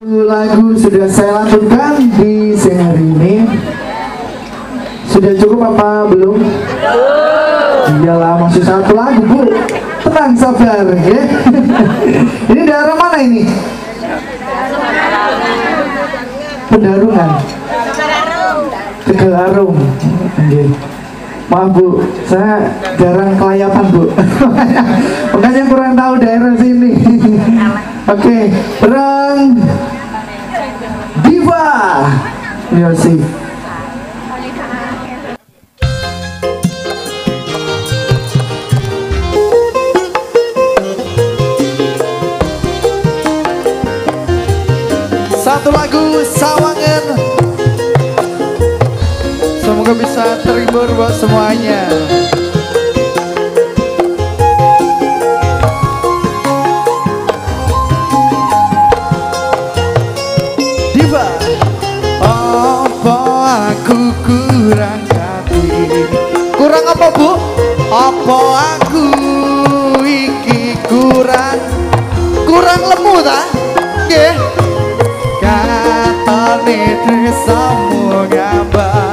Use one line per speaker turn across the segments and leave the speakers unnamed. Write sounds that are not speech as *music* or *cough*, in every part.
lagu sudah saya lakukan di siang hari ini. Sudah cukup apa belum? iyalah masih satu lagu bu. Tenang sabar ya. *laughs* Ini daerah mana ini? Pendarungan Tegalarum Oke. Maaf bu, saya jarang kelayapan bu. *laughs* Makanya kurang tahu daerah sini. *laughs* Oke, perang Diva. Music Satu lagu Sawangan. Semoga bisa terhibur buat semuanya kurang hati Kurang apa bu? Apa aku iki kurang Kurang lemu tak? Nggih Katane tresamu ngambang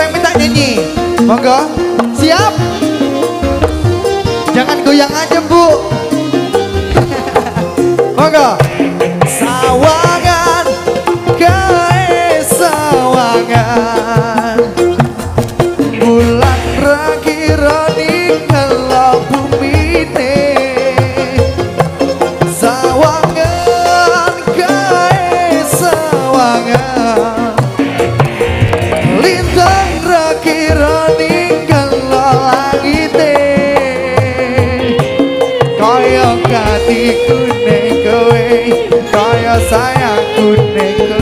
saya minta nyanyi. Monggo. Siap? Jangan goyang aja, Bu. *laughs* Monggo. Sawangan, gawe sawangan. Kaya katiku ning kowe Kaya sayangku ning kowe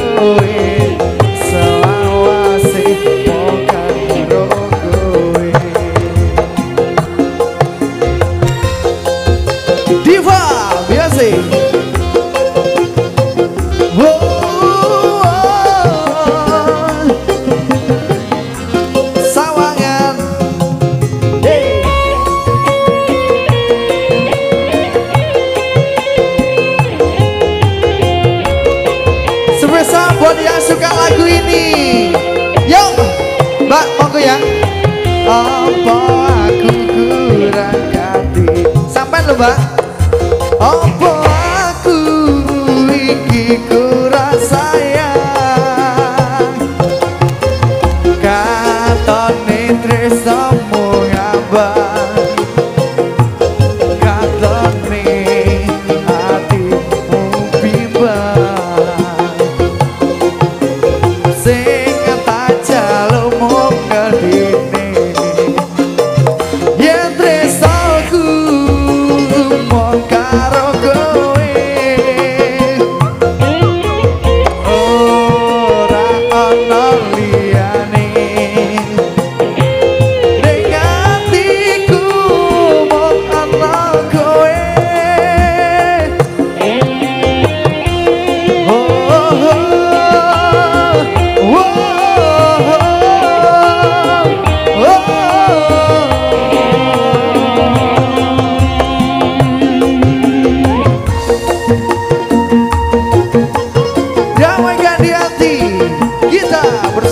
ini. Yuk Mbak monggo ya. Apa aku kurang hati? Sampai lo mbak. Apa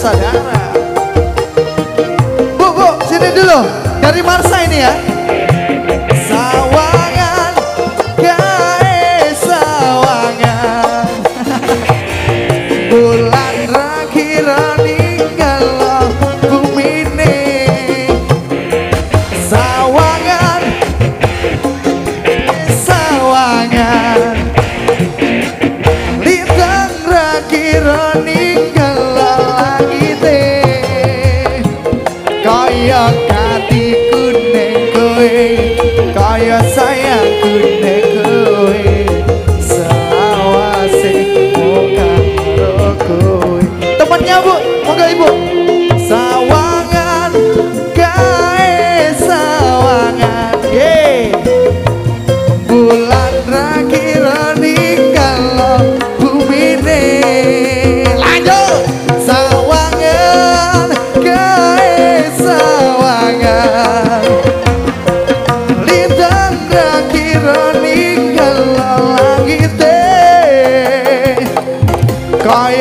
saudara. Bu, bu, sini dulu. Dari Marsa ini ya. kaya kati kune kowe kaya sayang kune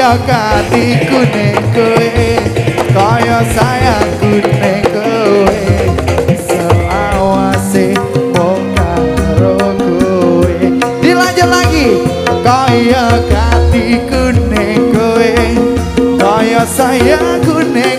kaya katiku ning kowe kaya sayangku ning kowe. Selawase mung karo kowe. Dilanjut lagi. Kaya katiku ning kowe kaya sayangku ning